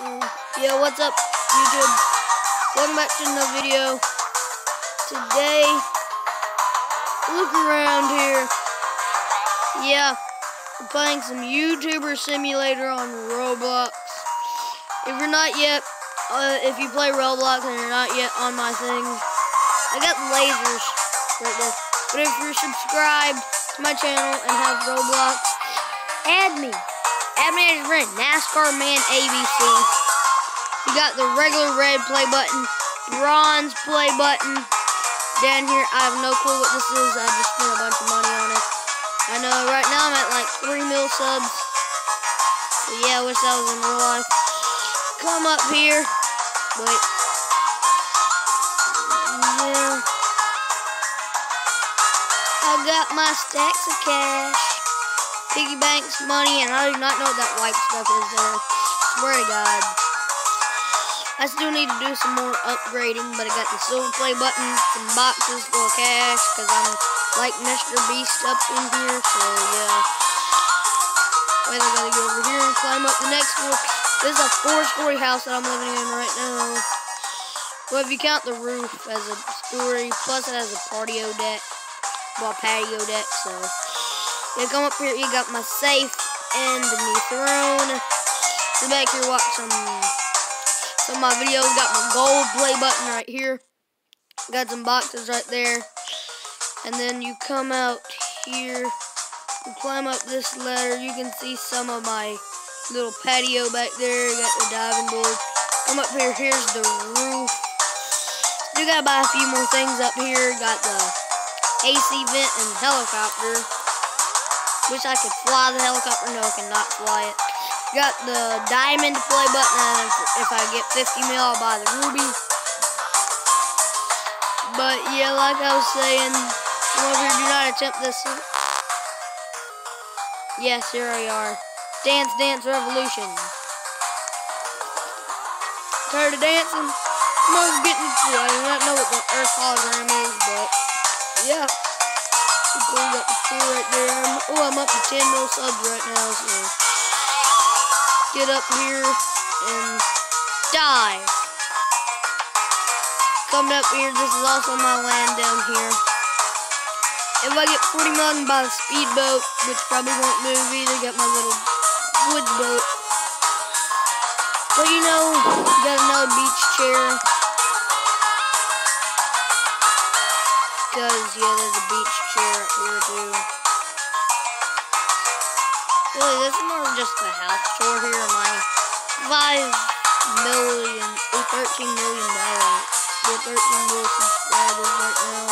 Yeah, what's up, YouTube? Welcome back to another video. Today, look around here. Yeah, we're playing some YouTuber Simulator on Roblox. If you're not yet, uh, if you play Roblox and you're not yet on my thing, I got lasers right there. But if you're subscribed to my channel and have Roblox, add me. As. NASCAR Man ABC. You got the regular red play button, bronze play button. Down here, I have no clue what this is. I just spent a bunch of money on it. I know right now I'm at like 3 mil subs. So yeah, I wish that was in real life. Come up here. Wait. Yeah. I got my stacks of cash piggy banks, money, and I do not know what that white stuff is there. Swear to God. I still need to do some more upgrading, but I got the silver play button, some boxes full of cash, because I'm like Mr. Beast up in here, so yeah. Wait, I gotta go over here and climb up the next floor. This is a four-story house that I'm living in right now. Well, if you count the roof as a story, plus it has a patio deck, well, patio deck, so... Yeah, come up here. You got my safe and new throne. Sit back here, watch some some of my videos. Got my gold play button right here. Got some boxes right there. And then you come out here. You climb up this ladder. You can see some of my little patio back there. Got the diving board. Come up here. Here's the roof. Still gotta buy a few more things up here. Got the AC vent and helicopter. Wish I could fly the helicopter. No, I cannot fly it. Got the diamond play button, and if I get 50 mil, I'll buy the ruby. But yeah, like I was saying, over do not attempt this. Yes, here we are. Dance Dance Revolution. Tired of dancing? On, getting it. I do not know what the Earth hologram is, but yeah. Pool right there. I'm, oh, I'm up to 10 mil subs right now, so get up here and die. Coming up here, this is also my land down here. If I get 40 million by the speedboat, which probably won't move either, got my little wood boat. But you know, got another beach chair. Because, yeah, there's a beach chair here, too. Really, this is more just a house tour here. My 5 million, oh, 13 million dollars. Yeah, 13 million subscribers right now.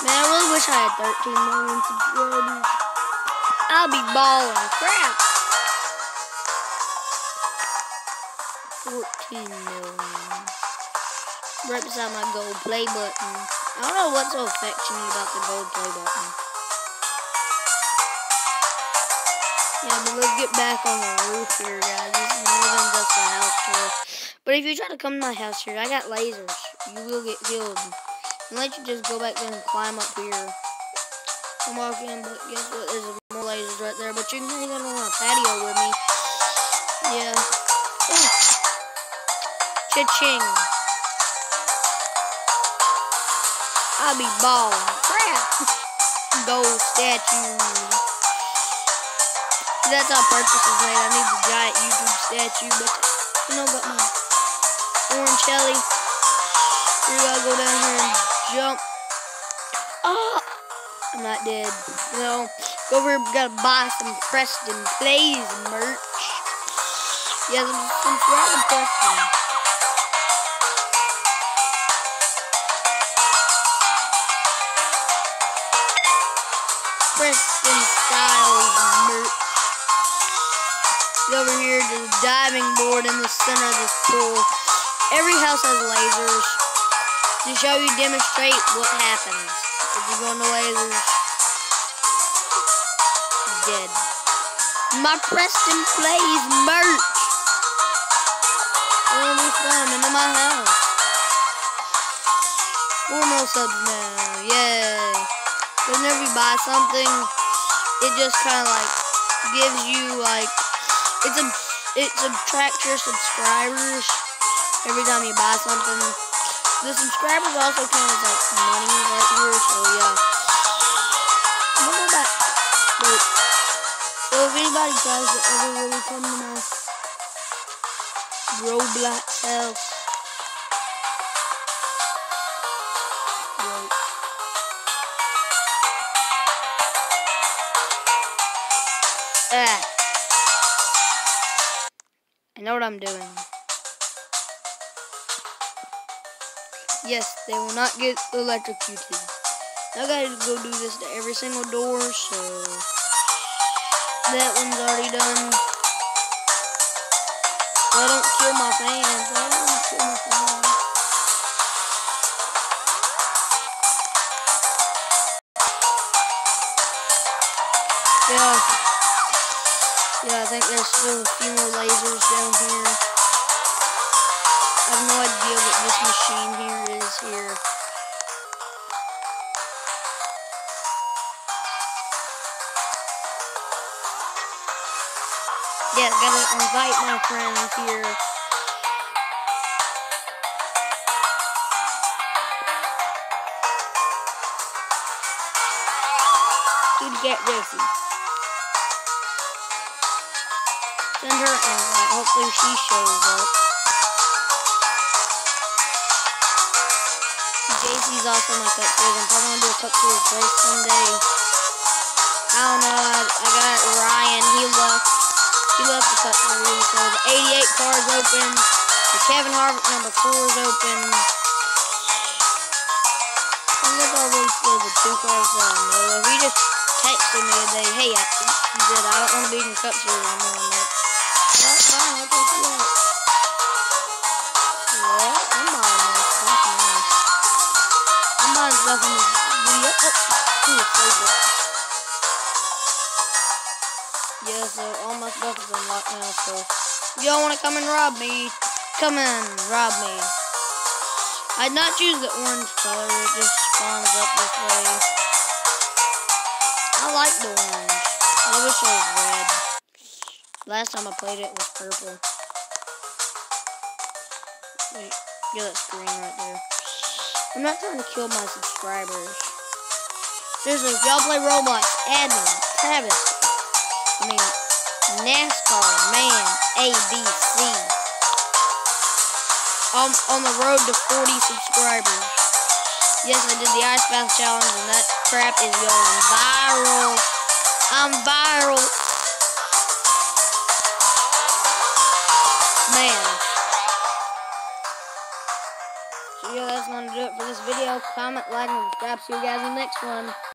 Man, I really wish I had 13 million subscribers. I'll be balling. Crap. 14 million. Right beside my gold play button. I don't know what's so affectionate about the gold play button. Yeah, but let's get back on the roof here, guys. This is more than just a house tour. But if you try to come to my house here, I got lasers. You will get killed. Unless you just go back there and climb up here. I'm walking, but guess what? There's more lasers right there. But you can hang out on a patio with me. Yeah. Cha-ching. I'll be balling. Crap. Gold statue. That's how purpose made. I need the giant YouTube statue, but you know, got my orange Shelly. We gotta go down here and jump. Oh, I'm not dead. No, go over here. Gotta buy some Preston Plays merch. Yeah, some, some Preston. Preston Styles merch. Over here, the diving board in the center of this pool. Every house has lasers to show you, demonstrate what happens if you go the lasers. Dead. My Preston Plays merch. It'll be fun into my house. Four more subs now. Yay. Whenever you buy something, it just kind of like gives you like, it's a it subtracts your subscribers every time you buy something. The subscribers also count as like money right here, so yeah. I'm gonna go back. Wait. So if anybody to ever really come to my Roblox house, Ah. I know what I'm doing. Yes, they will not get electrocuted. I gotta go do this to every single door, so that one's already done. I don't kill my fans. I don't kill my fans. Yeah. Yeah, I think there's still a few more lasers down here. I have no idea what this machine here is here. Yeah, gotta invite my friends here. To get Jessie. Send her an invite. Uh, hopefully she shows up. JC's also my cup series. I'm probably gonna do a cup series race someday. I don't know. I, I got Ryan. He left. He left the cup series. So the 88 car is open. The Kevin Harvick number four is open. I guess I'll really still the two cars that I know. He just texted me today, hey, I, he said, I don't want to be in cup series anymore. Yeah, so all my stuff is unlocked now, so y'all want to come and rob me, come and rob me. I'd not choose the orange color, it just spawns up this way. I like the orange. I wish it was red. Last time I played it, was purple. Wait, yeah, that's green right there. I'm not trying to kill my subscribers. Seriously, if y'all play Roblox, me. Travis. I mean, NASCAR, man, ABC. I'm on the road to 40 subscribers. Yes, I did the Ice Bath Challenge, and that crap is going viral. I'm viral. Man. So yeah, that's gonna do it for this video. Comment, like, and subscribe. See you guys in the next one.